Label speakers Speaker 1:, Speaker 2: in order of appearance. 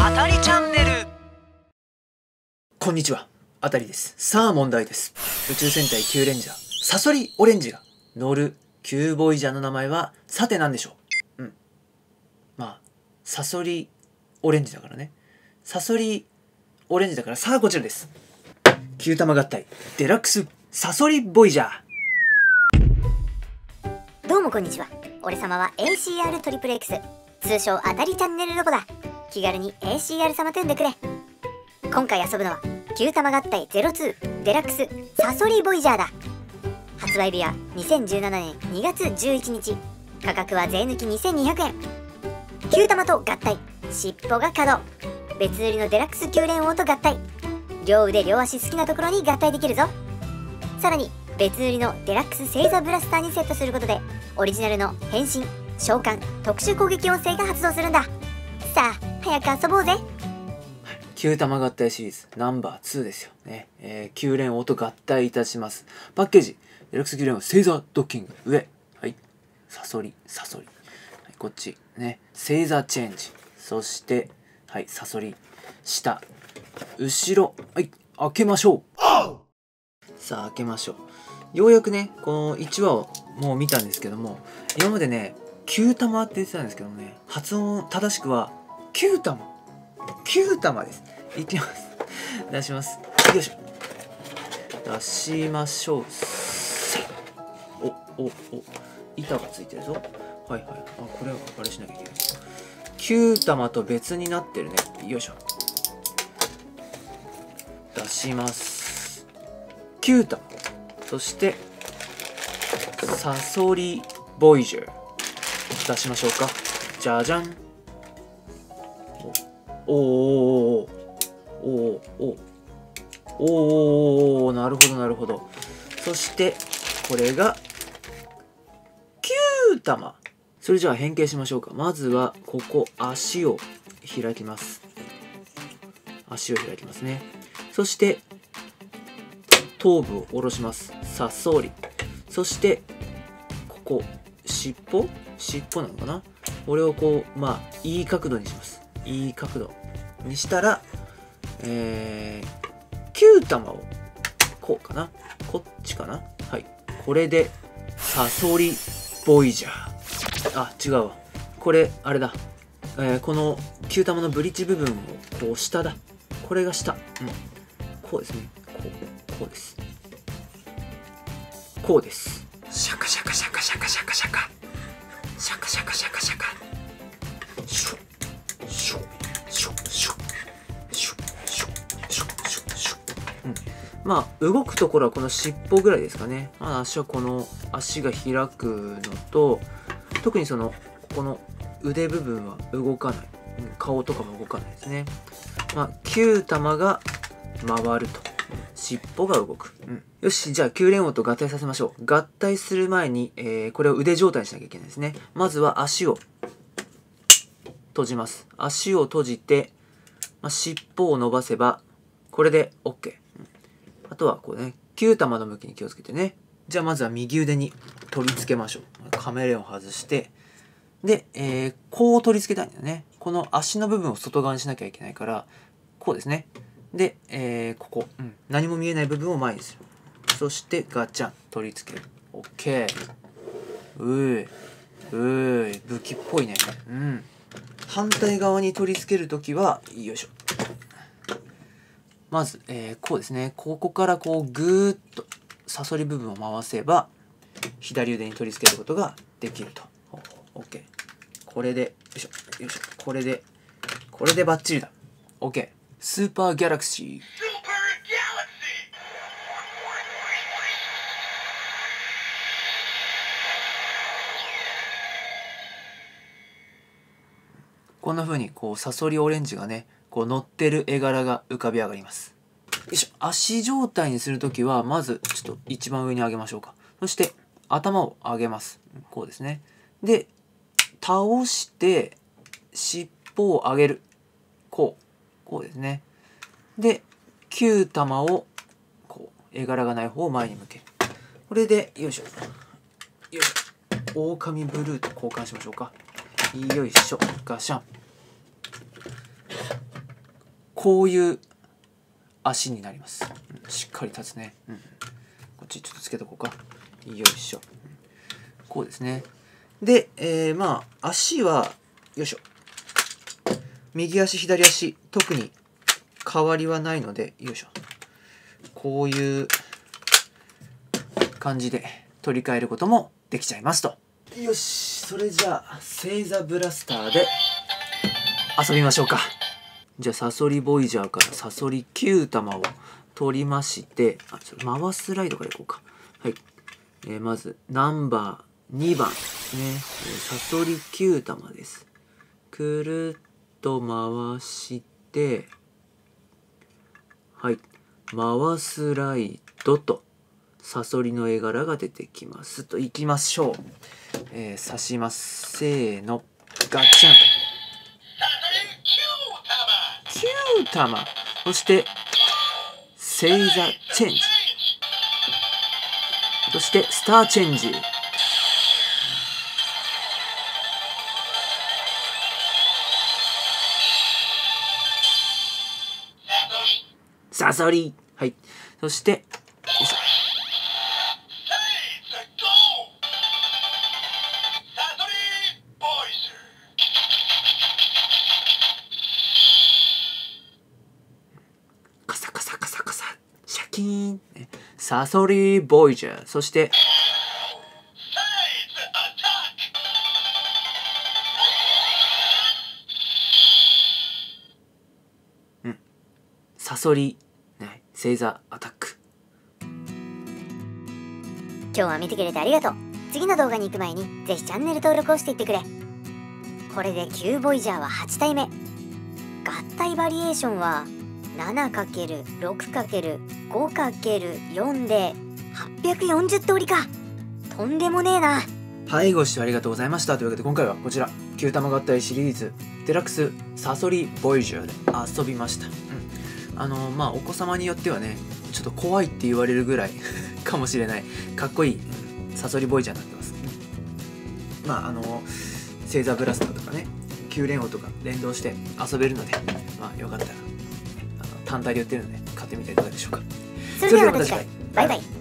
Speaker 1: あたりチャンネル
Speaker 2: こんにちは、あたりです。さあ問題です。宇宙戦隊キューレンジャー、サソリオレンジが乗るキューボイジャーの名前は、さて何でしょううん。まあ、サソリオレンジだからね。サソリオレンジだから、さあこちらです。キュー玉合体、デラックスサソリボイジャー。
Speaker 3: どうもこんにちは俺様は ACR トリプル X 通称あたりチャンネルロボだ気軽に ACR 様と呼んでくれ。今回遊ぶのは旧玉合体02デラックスサソリボイジャーだ。発売日は2017年2月11日。価格は税抜き2200円。旧玉と合体。尻尾が可動。別売りのデラックス9連王と合体。両腕両足好きなところに合体できるぞ。さらに別売りのデラックス星座ブラスターにセットすることでオリジナルの変身召喚特殊攻撃音声が発動するんだ。さあ早く遊ぼうぜ
Speaker 2: キュー玉合体シリーズナンバー2ですよね。えー、9連王と合体いたします。パッケージ、デラックス9連王、星座ドッキング、上。はい。サソリ、サソリ。はい、こっち、ね。星座チェンジ。そして、はい、サソリ。下。後ろ。はい、開けましょう。さあ、開けましょう。ようやくね、この1話をもう見たんですけども、今までね、9玉って言ってたんですけどもね、発音正しくは、9玉。9玉です。いきます。出します。よいしょ。出しましょう。お、お、お。板がついてるぞ。はいはい。あ、これはあれしなきゃいけない。9玉と別になってるね。よいしょ。出します。9玉。そして、サソリボイジャー。出しましょうか。じゃじゃん。おーおーおーおーおおなるほどなるほどそしてこれが9玉それじゃあ変形しましょうかまずはここ足を開きます足を開きますねそして頭部を下ろしますさっそりそしてここ尻尾尻尾なのかなこれをこうまあいい角度にしますいい角度にしたら、えー、9玉を、こうかな。こっちかな。はい。これで、サソリボイジャー。あ、違うわ。これ、あれだ。えー、このキュー玉のブリッジ部分を、こう、下だ。これが下。うん。こうですね。こう、こうです。こうです。シャカシャカシャカシャカシャカシャカ。シャカシャカシャカシャカ。シュッ。まあ動くところはこの尻尾ぐらいですかね、まあ、足はこの足が開くのと特にそのこの腕部分は動かない、顔とかも動かないですね。まあ9玉が回ると。尻尾が動く、うん、よしじゃあ9連王と合体させましょう。合体する前に、えーこれを腕状態にしなきゃいけないですね。まずは足を閉じます。足を閉じて、まあ、尻尾を伸ばせばこれで OK、とはこうね9玉の向きに気をつけてね。じゃあまずは右腕に取り付けましょう。カメレオン外して。で、えーこう取り付けたいんだよね。この足の部分を外側にしなきゃいけないからこうですね。で、えーここ、うん。何も見えない部分を前にする。そしてガチャン取り付ける。OK うーい。うーい。武器っぽいね。うん。反対側に取り付けるときはよいしょ。まず、えーこうですね。ここからこうぐーっとサソリ部分を回せば左腕に取り付けることができると。OK これでよいしょよいしょ。これでこれでバッチリだ。OK スーパーギャラクシー。こんな風にこうサソリオレンジがねこう乗ってる絵柄が浮かび上がります。よいしょ。足状態にする時はまずちょっと一番上に上げましょうか。そして頭を上げます。こうですね。で倒して尻尾を上げる。こう。こうですね。で9玉をこう絵柄がない方を前に向け。るこれでよいしょ。よいしょ。狼ブルーと交換しましょうか。よいしょ。ガシャン。こういう足になります、うん。しっかり立つね、うん。こっちちょっとつけとこうか。よいしょ。こうですね。で、えーまあ足はよいしょ。右足左足特に変わりはないのでよいしょ。こういう感じで取り替えることもできちゃいますと。よしそれじゃあ星座ブラスターで。遊びましょうかじゃあサソリボイジャーからサソリ9玉を取りましてあちょっと回すライドからいこうか。はい、えーまずナンバー2番。ですね、えーサソリ9玉です。くるっと回してはい。回すライドとサソリの絵柄が出てきます。といきましょう、えー刺します。せーの。ガチャン。玉そして星座チェンジそしてスターチェンジサソリ。はい。そしてキーンサソリボイジャー。そしてサソリ、ね、星座アタック。
Speaker 3: 今日は見てくれてありがとう。次の動画に行く前にぜひチャンネル登録をしていってくれ。これで9ボイジャーは8体目。合体バリエーションは 7×6×6 5×4 で840通りか。とんでもねえな。
Speaker 2: はいご視聴ありがとうございました。というわけで今回はこちら「9玉合体シリーズデラックスサソリボイジャー」で遊びました、うん、あのまあお子様によってはねちょっと怖いって言われるぐらいかもしれない。かっこいい、うんサソリボイジャーになってます、うん。まああの星座ブラスターとかね9連王とか連動して遊べるのでまあよかったら単体で売ってるので買ってみてはいかがでしょうか。
Speaker 3: それではまた次回バイバイ。